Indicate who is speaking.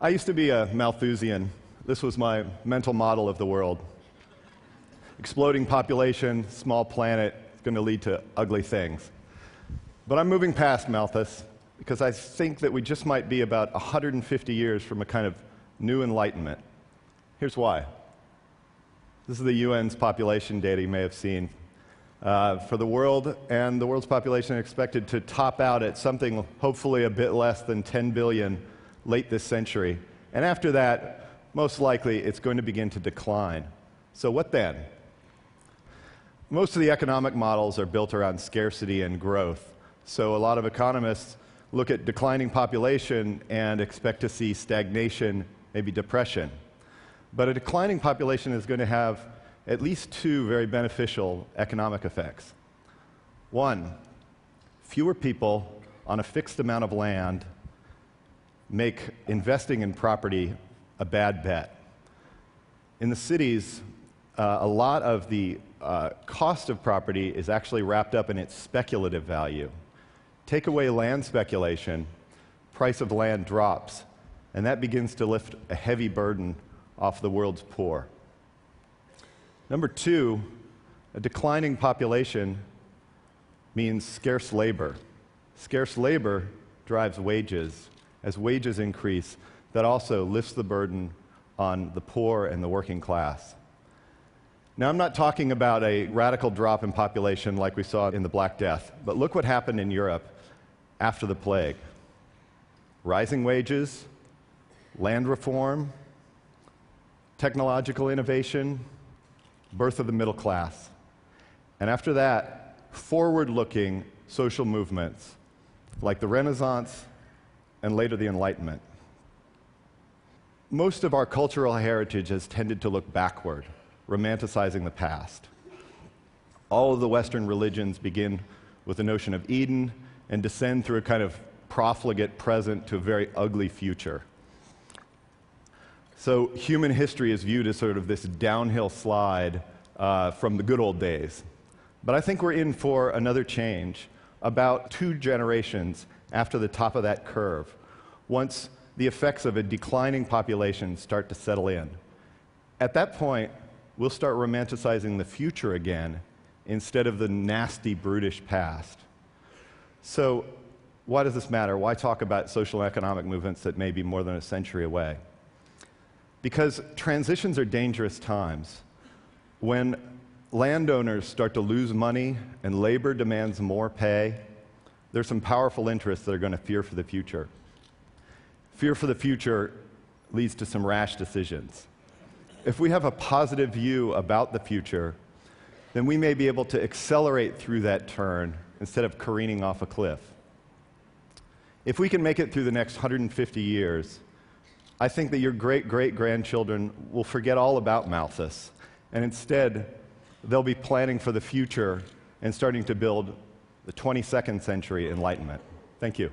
Speaker 1: I used to be a Malthusian. This was my mental model of the world. Exploding population, small planet, it's going to lead to ugly things. But I'm moving past Malthus because I think that we just might be about 150 years from a kind of new enlightenment. Here's why. This is the UN's population data you may have seen. Uh, for the world, and the world's population expected to top out at something hopefully a bit less than 10 billion late this century. And after that, most likely it's going to begin to decline. So, what then? Most of the economic models are built around scarcity and growth. So, a lot of economists look at declining population and expect to see stagnation, maybe depression. But a declining population is going to have at least two very beneficial economic effects. One, fewer people on a fixed amount of land make investing in property a bad bet. In the cities, uh, a lot of the uh, cost of property is actually wrapped up in its speculative value. Take away land speculation, price of land drops, and that begins to lift a heavy burden off the world's poor. Number two, a declining population means scarce labor. Scarce labor drives wages, as wages increase, that also lifts the burden on the poor and the working class. Now, I'm not talking about a radical drop in population like we saw in the Black Death, but look what happened in Europe after the plague rising wages, land reform, technological innovation, birth of the middle class. And after that, forward looking social movements like the Renaissance and later the Enlightenment. Most of our cultural heritage has tended to look backward, romanticizing the past. All of the Western religions begin with the notion of Eden and descend through a kind of profligate present to a very ugly future. So, human history is viewed as sort of this downhill slide uh, from the good old days. But I think we're in for another change about two generations after the top of that curve, once the effects of a declining population start to settle in. At that point, we'll start romanticizing the future again instead of the nasty, brutish past. So, why does this matter? Why talk about social and economic movements that may be more than a century away? Because transitions are dangerous times. When landowners start to lose money and labor demands more pay, there's some powerful interests that are going to fear for the future. Fear for the future leads to some rash decisions. If we have a positive view about the future, then we may be able to accelerate through that turn instead of careening off a cliff. If we can make it through the next 150 years, I think that your great great grandchildren will forget all about Malthus, and instead, they'll be planning for the future and starting to build the 22nd century Enlightenment. Thank you.